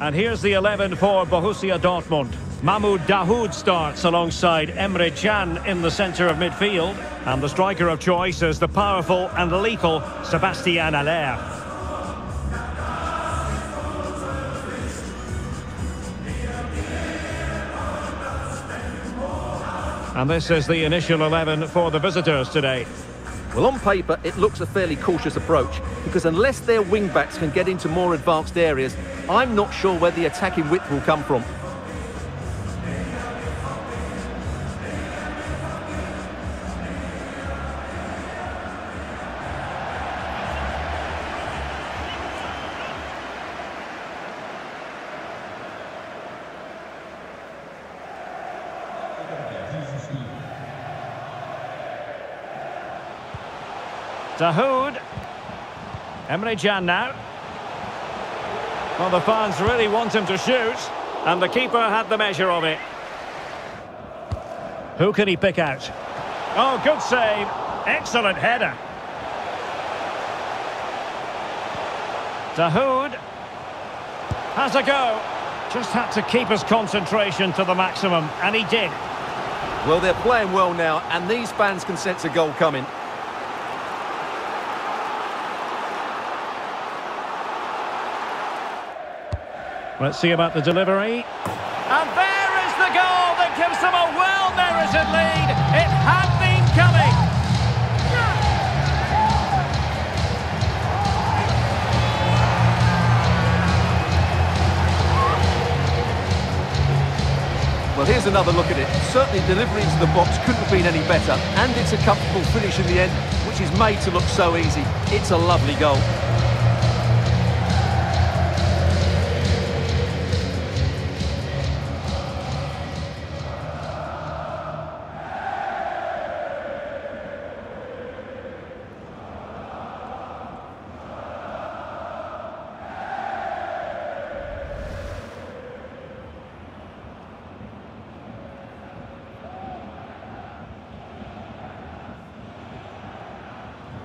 And here's the 11 for Borussia Dortmund. Mahmoud Dahoud starts alongside Emre Can in the centre of midfield. And the striker of choice is the powerful and lethal Sebastian Haller. And this is the initial 11 for the visitors today. Well, on paper, it looks a fairly cautious approach because unless their wing-backs can get into more advanced areas, I'm not sure where the attacking width will come from. Dahoud. Emre Can now. Well, the fans really want him to shoot, and the keeper had the measure of it. Who can he pick out? Oh, good save. Excellent header. Dahoud has a go. Just had to keep his concentration to the maximum, and he did. Well, they're playing well now, and these fans can sense a goal coming. Let's see about the delivery. And there is the goal that gives them a well-merited lead. It had been coming. Well, here's another look at it. Certainly delivery into the box couldn't have been any better. And it's a comfortable finish in the end, which is made to look so easy. It's a lovely goal.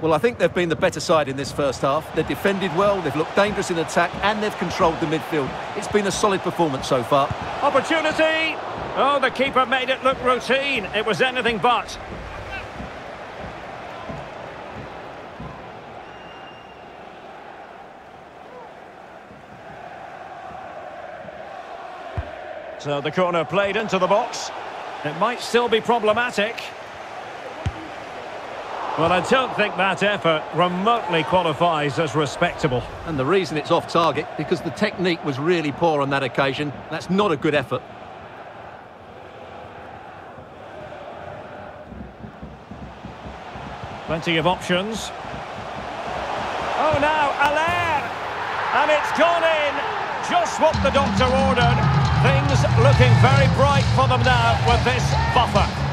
Well, I think they've been the better side in this first half. They've defended well, they've looked dangerous in attack, and they've controlled the midfield. It's been a solid performance so far. Opportunity! Oh, the keeper made it look routine. It was anything but. So the corner played into the box. It might still be problematic. Well, I don't think that effort remotely qualifies as respectable. And the reason it's off target, because the technique was really poor on that occasion. That's not a good effort. Plenty of options. Oh, now, Haller! And it's gone in! Just what the doctor ordered. Things looking very bright for them now with this buffer.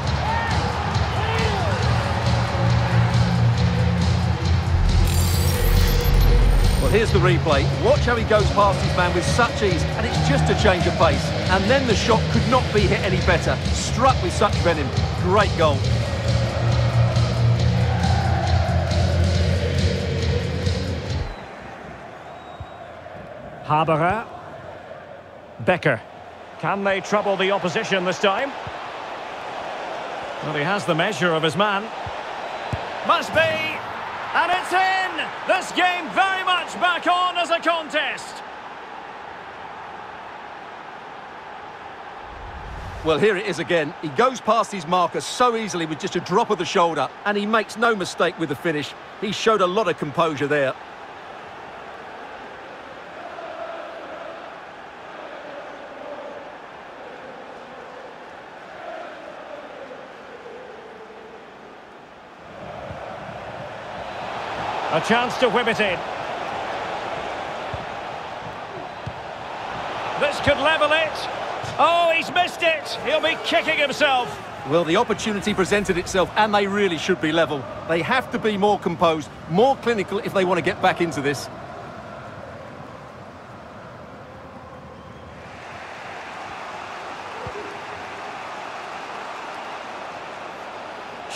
Here's the replay. Watch how he goes past his man with such ease, and it's just a change of pace. And then the shot could not be hit any better. Struck with such venom. Great goal. Haberer. Becker. Can they trouble the opposition this time? Well, he has the measure of his man. Must be! And it's in! This game very much back on as a contest. Well, here it is again. He goes past his marker so easily with just a drop of the shoulder, and he makes no mistake with the finish. He showed a lot of composure there. A chance to whip it in. This could level it. Oh, he's missed it. He'll be kicking himself. Well, the opportunity presented itself, and they really should be level. They have to be more composed, more clinical if they want to get back into this.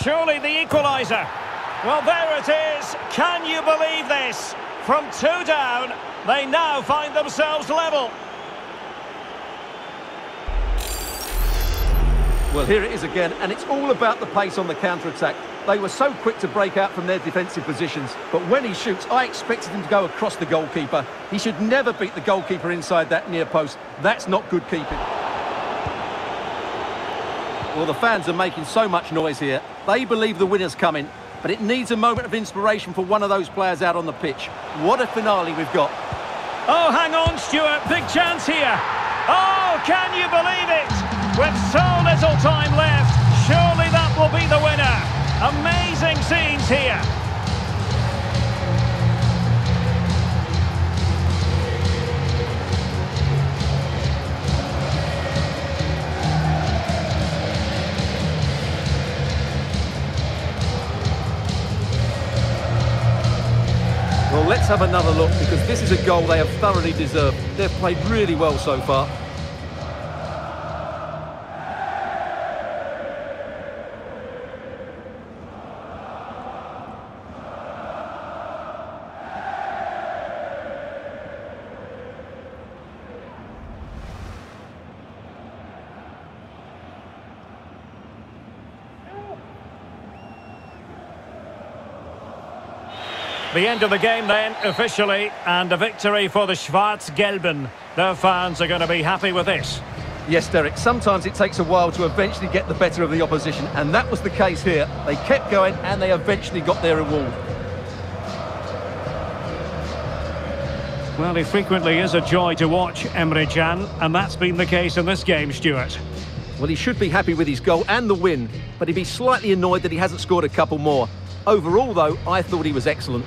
Surely the equaliser. Well, there it is. Can you believe this? From two down, they now find themselves level. Well, here it is again, and it's all about the pace on the counter-attack. They were so quick to break out from their defensive positions, but when he shoots, I expected him to go across the goalkeeper. He should never beat the goalkeeper inside that near post. That's not good keeping. Well, the fans are making so much noise here. They believe the winner's coming, but it needs a moment of inspiration for one of those players out on the pitch. What a finale we've got. Oh, hang on, Stuart. Big chance here. Oh, can you believe it? With so little time left, surely that will be the winner. Amazing scenes here. Have another look because this is a goal they have thoroughly deserved. They've played really well so far. The end of the game then, officially, and a victory for the Schwarz-Gelben. Their fans are going to be happy with this. Yes, Derek, sometimes it takes a while to eventually get the better of the opposition, and that was the case here. They kept going, and they eventually got their reward. Well, he frequently is a joy to watch, Emre Can, and that's been the case in this game, Stuart. Well, he should be happy with his goal and the win, but he'd be slightly annoyed that he hasn't scored a couple more. Overall, though, I thought he was excellent.